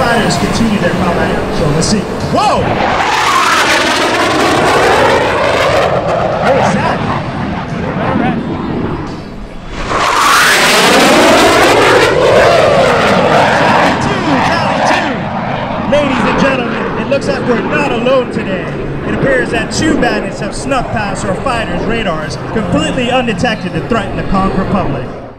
fighters continue their combat. So let's see. Whoa! What that? Ladies and gentlemen, it looks like we're not alone today. It appears that two bandits have snuck past our fighters' radars completely undetected to threaten the Conch Republic.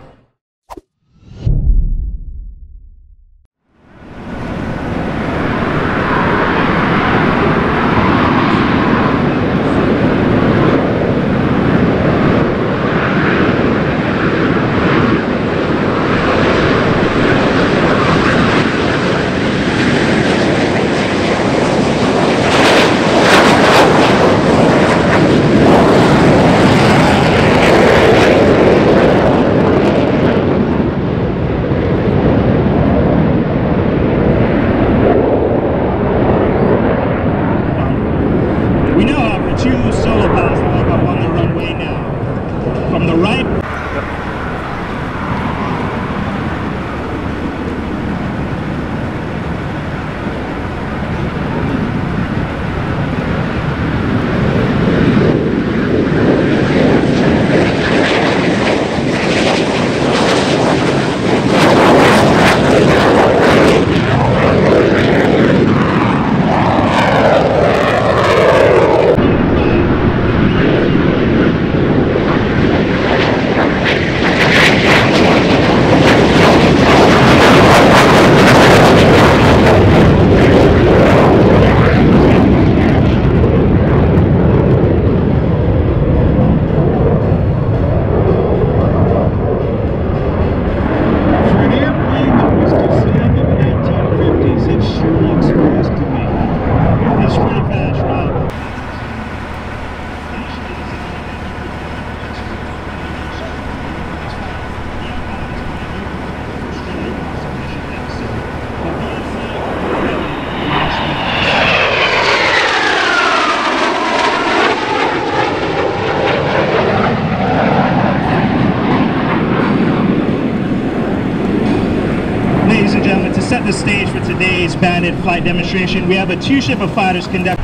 Flight demonstration, we have a two-ship of fighters conducting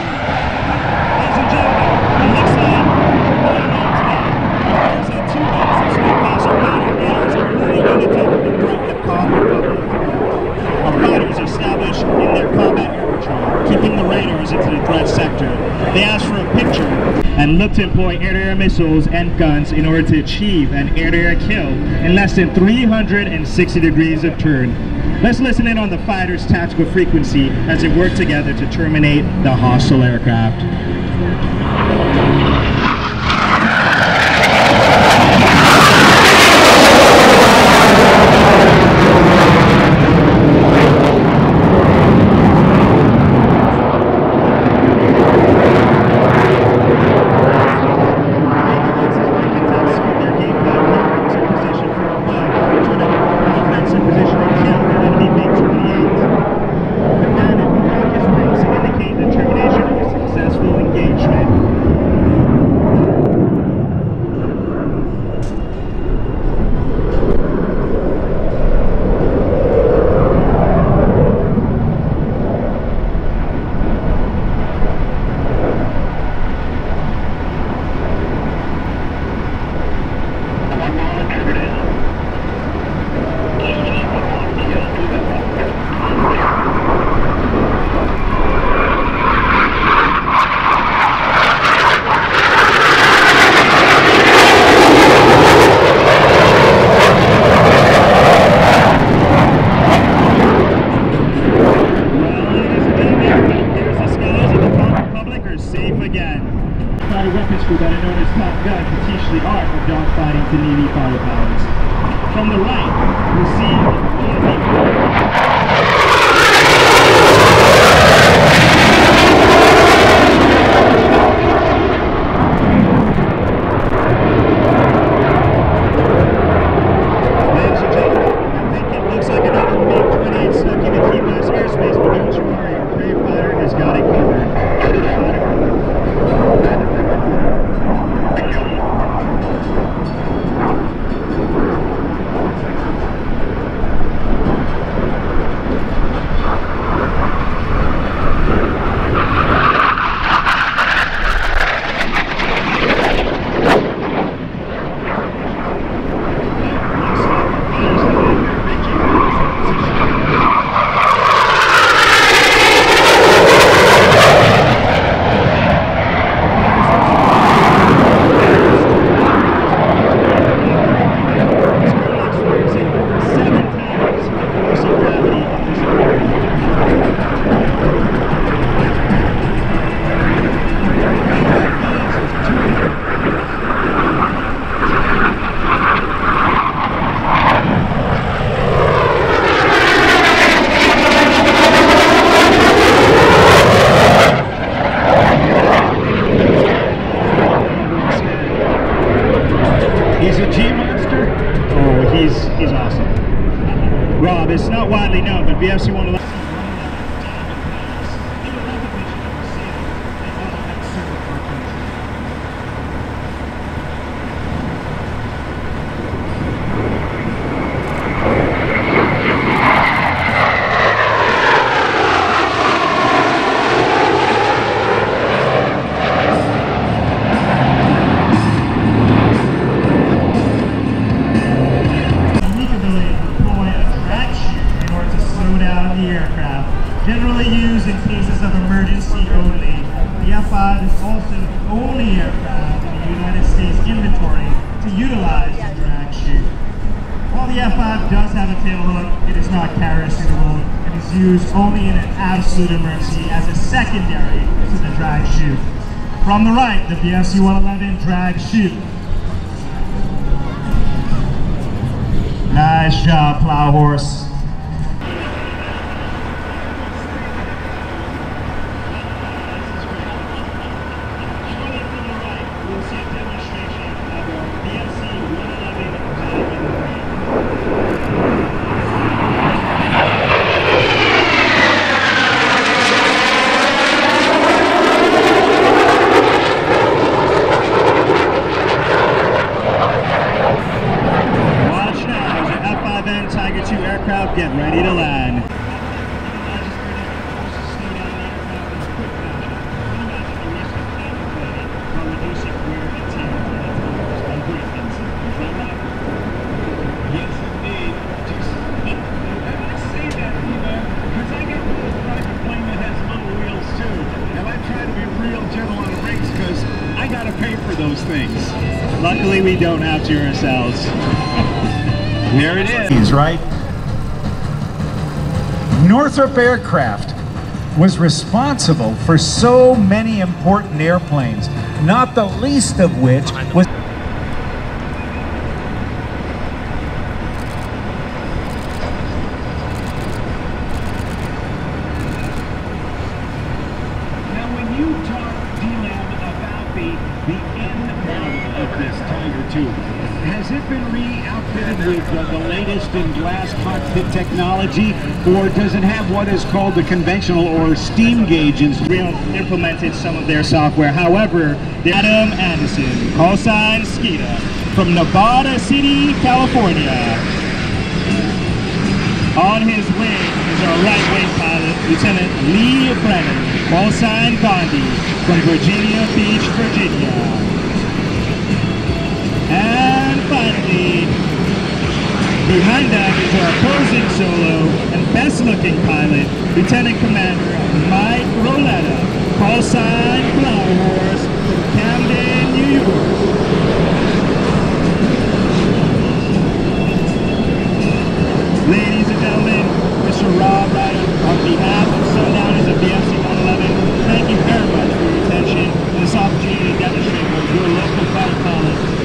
Ladies and gentlemen, it looks like we're going on today. There's uh, two guys that snuck past our radar radars and really undetected to threaten the Conch Republic. Our fighters established in their combat air patrol, keeping the raiders into the threat sector. They asked for a picture looked to employ air-to-air missiles and guns in order to achieve an air-to-air kill in less than 360 degrees of turn. Let's listen in on the fighters' tactical frequency as they work together to terminate the hostile aircraft. He's a G monster. Oh, he's he's awesome. Rob, it's not widely known, but VFC one of the used in cases of emergency only. The F-5 is also the only aircraft in the United States inventory to utilize the drag chute. While the F-5 does have a tail hook, it is not carrier suitable. is used only in an absolute emergency as a secondary to the drag chute. From the right, the VFC 111 drag chute. Nice job, plow horse. For reducing wear and tear those cars and briefcases. Yes, indeed. Just, I might say that, P-Bank, because I got a little private plane that has little wheels, too. And I try to be real gentle on the brakes, because I got to pay for those things. Luckily, we don't have to ourselves. There it is. Is right. Northrop Aircraft was responsible for so many important airplanes, not the least of which was. In glass cockpit technology, or does it have what is called the conventional or steam gauge We implemented some of their software. However, Adam Anderson, call sign Skeeta, from Nevada City, California. On his wing is our right wing pilot, Lieutenant Lee Brennan, call sign Gandhi, from Virginia Beach, Virginia. And finally, Behind that is our opposing solo and best-looking pilot, Lieutenant Commander Mike Roletta, call sign Flower Horse from Camden, New York. Ladies and gentlemen, Mr. Rob Ryder, on behalf of Sundowners of the FC-111, thank you very much for your attention and this opportunity to demonstrate what your local fire pilot